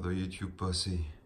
for YouTube Posse.